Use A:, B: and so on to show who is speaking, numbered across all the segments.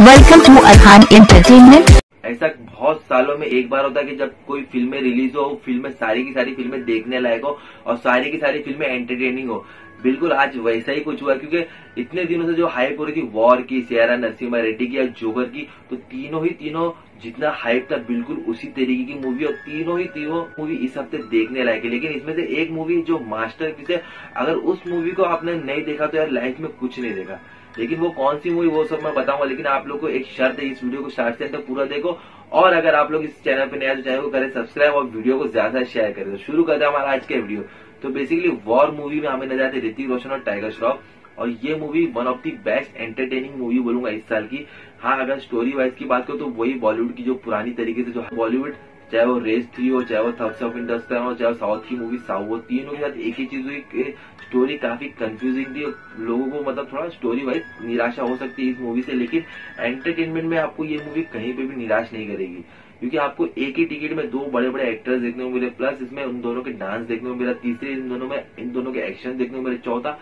A: Welcome to Arhan Entertainment.
B: ऐसा बहुत सालों में एक बार होता है कि जब कोई फ़िल्में रिलीज़ हो, फ़िल्में सारी की सारी फ़िल्में देखने लायक हो और सारी की सारी फ़िल्में एंटरटेनिंग हो। बिल्कुल आज वैसा ही कुछ हुआ क्योंकि इतने दिनों से जो हाइप हो रही थी वॉर की सियारा नरसिम्हा रेड्डी की या जोगर की तो तीनों ही तीनों जितना हाइप था, बिल्कुल उसी तरीके की मूवी और तीनों ही तीनों मूवी इस हफ़्ते देखने लायक है। लेकिन इसमें से एक मूवी जो मास्टर पीस अगर उस मूवी को आपने नहीं देखा तो यार लाइफ में कुछ नहीं देखा। लेकिन वो कौन सी मूवी, वो सब मैं बताऊँगा, लेकिन आप लोग को एक शर्त है, इस वीडियो को स्टार्ट से अंत पूरा देखो। और अगर आप लोग इस चैनल पर नया तो चैनल को करें सब्सक्राइब और वीडियो को ज़्यादा शेयर करें। तो शुरू करते हैं हमारा आज का वीडियो। तो बेसिकली वॉर मूवी में हमें नज़र आते ऋतिक रोशन और टाइगर श्रॉफ। और ये movie one of the best entertaining movie बोलूँगा इस साल की। हाँ अगर स्टोरी वाइज की बात करो तो वही बॉलीवुड की जो पुरानी तरीके से जो बॉलीवुड चाहे वो रेस थ्री हो, चाहे वो थर्स ऑफ़ इंडस्ट्री हो, चाहे साउथ की मूवी साउ वो तीनों के साथ एक ही चीज़ हुई स्टोरी काफ़ी कंफ्यूजिंग थी, लोगों को मतलब थोड़ा स्टोरी वाइज निराशा हो सकती है इस मूवी से, लेकिन एंटरटेनमेंट में आपको ये मूवी कहीं पे भी निराश नहीं करेगी। क्योंकि आपको एक ही टिकट में दो बड़े बड़े एक्टर्स देखने को मिले प्लस इसमें उन दोनों के डांस देखने को मिला, तीसरे इन दोनों में, इन दोनों के एक्शन देखने को मिले, चौथा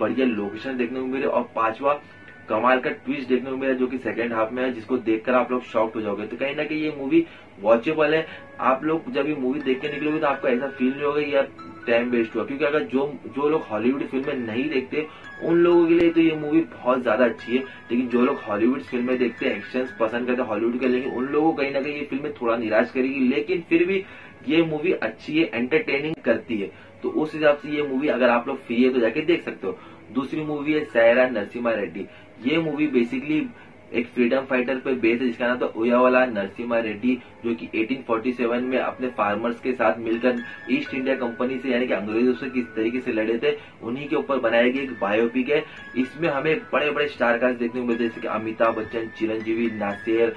B: बढ़िया लोकेशन देखने को मिले, और पांचवा कमाल का ट्विस्ट देखने को मिला जो कि सेकंड हाफ़ में है जिसको देखकर आप लोग शॉक्ड हो जाओगे। तो कहीं ना कहीं ये मूवी वॉचेबल है। आप लोग जब ये मूवी देख के निकलोगे तो आपको ऐसा फील नहीं होगा यार टाइम वेस्ट हुआ। क्योंकि अगर जो जो लोग हॉलीवुड फ़िल्में नहीं देखते, उन लोगों के लिए तो ये मूवी बहुत ज़्यादा अच्छी है। लेकिन जो लोग हॉलीवुड फ़िल्में देखते हैं एक्शन पसंद करते हैं हॉलीवुड के लेकिन उन लोगों को कहीं ना कहीं ये फ़िल्में थोड़ा निराश करेगी। लेकिन फिर भी ये मूवी अच्छी है एंटरटेनिंग करती है। तो उस हिसाब से ये मूवी अगर आप लोग फ्री है तो जाके देख सकते हो। दूसरी मूवी है सैरा नरसिम्हा रेड्डी। ये मूवी बेसिकली एक फ्रीडम फाइटर पे बेस है, जिसका नाम था उयावाला नरसिम्हा रेड्डी, जो कि 1847 में अपने फार्मर्स के साथ मिलकर ईस्ट इंडिया कंपनी से, यानी कि अंग्रेज़ों से किस तरीके से लड़े थे, उन्हीं के ऊपर बनाई गई एक बायोपिक है। इसमें हमें बड़े बड़े स्टार कास्ट देखने को मिलते जैसे कि अमिताभ बच्चन, चिरंजीवी नासेर,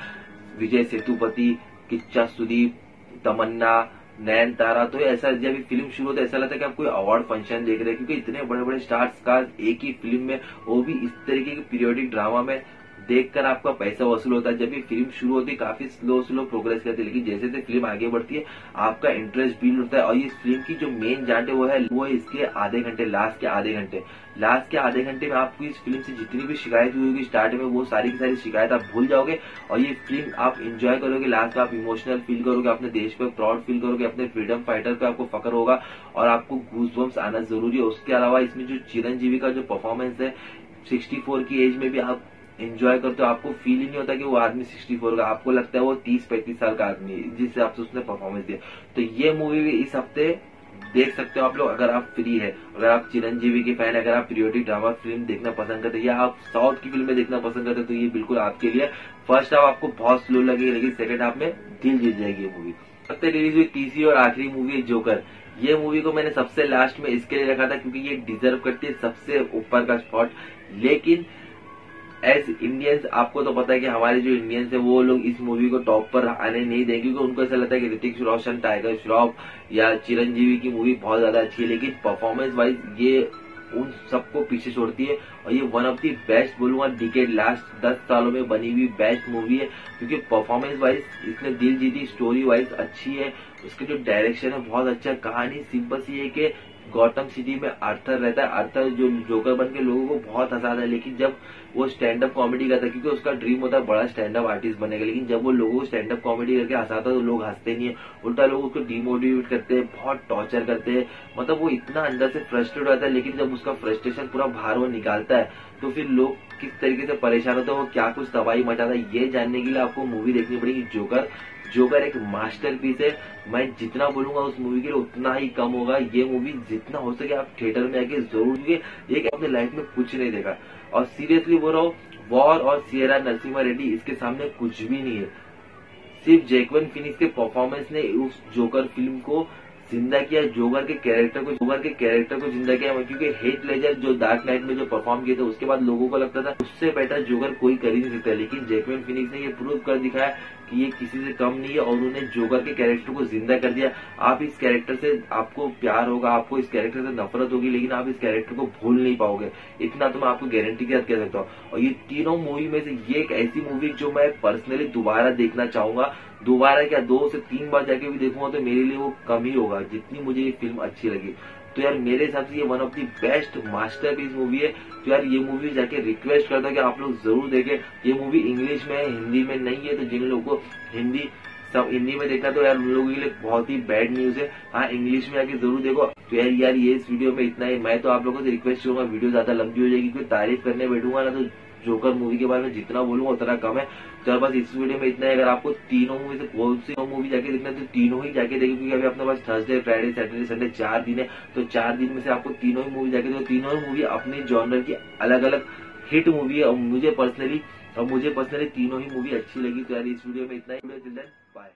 B: विजय सेतुपति, किच्चा सुदीप, तमन्ना नयन तारा तो ऐसा जब फ़िल्म शुरू होता है, ऐसा लगता है कि आप कोई अवार्ड फ़ंक्शन देख रहे हैं, क्योंकि इतने बड़े बड़े स्टार्स का एक ही फ़िल्म में, वो भी इस तरीके के पीरियोडिक ड्रामा में देखकर आपका पैसा वसूल होता है। जब ये फ़िल्म शुरू होती है, काफ़ी स्लो स्लो प्रोग्रेस करती है, लेकिन जैसे जैसे फ़िल्म आगे बढ़ती है, आपका इंटरेस्ट बिल्ड होता है। और ये फ़िल्म की जो मेन जांट है, वो है वो है इसके आधे घंटे लास्ट के आधे घंटे। लास्ट के आधे घंटे में आपको इस फ़िल्म से जितनी भी शिकायत हुई होगी स्टार्ट में वो सारी की सारी शिकायत आप भूल जाओगे। और ये फ़िल्म आप इंजॉय करोगे लास्ट में आप इमोशनल फील करोगे, अपने देश पर प्राउड फील करोगे, अपने फ्रीडम फाइटर पे आपको फकर होगा। और आपको बम्स आना ज़रूरी है। उसके अलावा इसमें जो चिरंजीवी का जो परफॉर्मेंस है 64 की एज में भी आप एंजॉय करते हो, आपको फील ही नहीं होता कि वो आदमी 64 का, आपको लगता है वो 30-35 साल का आदमी जिस हिसाब से उसने परफॉर्मेंस दिया। तो ये मूवी भी इस हफ़्ते देख सकते हो आप लोग, अगर आप फ्री है। अगर आप चिरंजीवी के फ़ैन अगर आप प्रियोरिटी ड्रामा फ़िल्म देखना पसंद करते या आप साउथ की फ़िल्में देखना पसंद करते तो ये बिल्कुल आपके लिए फ़र्स्ट हाफ़ आपको बहुत स्लो लगेगी, लेकिन सेकंड हाफ़ में दिल जीत जाएगी ये मूवी हफ़्ते रिलीज़ हुई तीसरी और आखिरी मूवी है जोकर ये मूवी को मैंने सबसे लास्ट में इसके लिए रखा था, क्योंकि ये डिजर्व करती है सबसे ऊपर का स्पॉट लेकिन एज इंडियंस आपको तो पता है कि हमारे जो इंडियंस है, वो लोग इस मूवी को टॉप पर आने नहीं देंगे क्योंकि उनको ऐसा लगता है कि ऋतिक रोशन टाइगर श्रॉफ या चिरंजीवी की मूवी बहुत ज़्यादा अच्छी है, लेकिन परफॉर्मेंस वाइज ये उन सबको पीछे छोड़ती है और ये वन ऑफ़ दी बेस्ट बोलूँगा डिकेट लास्ट दस सालों में बनी हुई बेस्ट मूवी है, क्योंकि परफॉर्मेंस वाइज इसने दिल जीती स्टोरी वाइज अच्छी है उसके जो डायरेक्शन है, बहुत अच्छा कहानी सिंपल सी है कि गौतम सिटी में अर्थर रहता है। अर्थर जो जोकर बन के लोगों को बहुत हंसाता है, लेकिन जब वो स्टैंड अप कॉमेडी करता है, क्योंकि उसका ड्रीम होता है बड़ा स्टैंड अप आर्टिस्ट बनेगा लेकिन जब वो लोगों को स्टैंड अप कॉमेडी करके हंसाता है तो लोग हँसते नहीं है। उल्टा लोग उसको डिमोटिवेट करते हैं, बहुत टॉर्चर करते हैं। मतलब वो इतना अंदर से फ्रस्ट्रेट रहता है, लेकिन जब उसका फ्रस्ट्रेशन पूरा बाहर वो निकालता है तो फिर लोग किस तरीके से परेशान होते हैं, वो क्या कुछ तबाही मचाता है, ये जानने के लिए आपको मूवी देखनी पड़ेगी जोकर जोकर एक मास्टर पीस है। मैं जितना बोलूँगा उस मूवी के लिए उतना ही कम होगा। ये मूवी जितना हो सके आप थिएटर में आके ज़रूर देखिए। एक अपने लाइफ में कुछ नहीं देखा। और सीरियसली बोल रहा हूँ वॉर और सियरा नरसिम्हा रेड्डी इसके सामने कुछ भी नहीं है। सिर्फ़ जैकवन फिनिक्स के परफॉर्मेंस ने उस जोकर फ़िल्म को ज़िंदा किया, जोगर के कैरेक्टर को जोगर के कैरेक्टर को ज़िंदा किया, क्योंकि हेट लेजर जो डार्क नाइट में जो परफॉर्म किए थे, उसके बाद लोगों को लगता था, उससे बेटर जोगर कोई कर ही नहीं सकता, लेकिन जैकमेन फिनिक्स ने ये प्रूव कर दिखाया कि ये किसी से कम नहीं है और उन्होंने जोगर के कैरेक्टर को ज़िंदा कर दिया। आप इस कैरेक्टर से आपको प्यार होगा, आपको इस कैरेक्टर से नफरत होगी, लेकिन आप इस कैरेक्टर को भूल नहीं पाओगे। इतना तो मैं आपको गारंटी के साथ कह सकता हूँ। और ये तीनों मूवी में से ये एक ऐसी मूवी जो मैं पर्सनली दोबारा देखना चाहूँगा दोबारा क्या दो से तीन बार जाके भी देखूँगा तो मेरे लिए वो कम ही होगा, जितनी मुझे ये फ़िल्म अच्छी लगी। तो यार मेरे हिसाब से ये one of the best masterpiece movie है। तो यार ये मूवी जाके रिक्वेस्ट करता कि आप लोग ज़रूर देखें। ये मूवी इंग्लिश में है, हिंदी में नहीं है तो जिन लोगों को हिंदी, सब हिंदी में देखना तो यार उन लोगों के लिए बहुत ही बैड न्यूज़ है। हाँ इंग्लिश में आके ज़रूर देखो। तो यार यार ये इस वीडियो में इतना ही। मैं तो आप लोगों से रिक्वेस्ट करूँगा वीडियो ज़्यादा लंबी हो जाएगी क्योंकि तारीफ़ करने बैठूँगा ना तो जोकर मूवी के बारे में जितना बोलूँगा, उतना कम है। तो बस इस वीडियो में इतना है। अगर आपको तीनों मूवी से कौन सी मूवी जाके देखना है तो तीनों ही जाके देखिए, क्योंकि अभी अपने पास थर्सडे फ्राइडे सैटरडे संडे चार दिन है। तो चार दिन में से आपको तीनों ही मूवी जाके तीनों ही मूवी अपनी जॉनर की अलग अलग हिट मूवी है। और मुझे पर्सनली और मुझे पर्सनली तीनों ही मूवी अच्छी लगी। तो यार, इस वीडियो में इतना ही। बाय